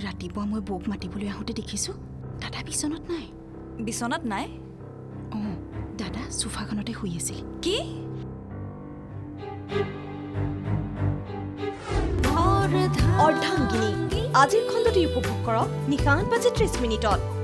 ৰাতিপুৱা মই বৌক মাতিবলৈ আহোঁতে দেখিছোঁ দাদা বিচনাত নাই। বিচনাত নাই? অঁ দাদা চোফাখনতে শুই আছিল। কি? আজিৰ খণ্ডটি উপভোগ কৰক নিশা আঠ বাজি ত্ৰিছ মিনিটত।